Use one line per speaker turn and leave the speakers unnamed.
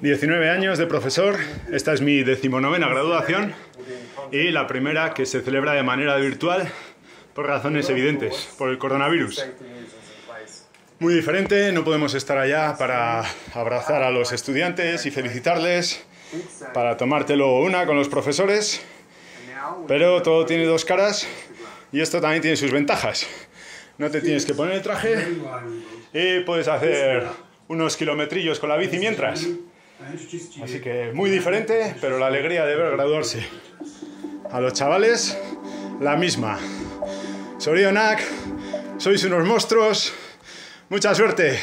19 años de profesor, esta es mi decimonovena graduación y la primera que se celebra de manera virtual por razones evidentes, por el coronavirus. Muy diferente, no podemos estar allá para abrazar a los estudiantes y felicitarles, para tomártelo una con los profesores, pero todo tiene dos caras y esto también tiene sus ventajas. No te tienes que poner el traje y puedes hacer unos kilometrillos con la bici mientras. Así que muy diferente, pero la alegría de ver graduarse. A los chavales, la misma. Sorionak, sois unos monstruos. Mucha suerte.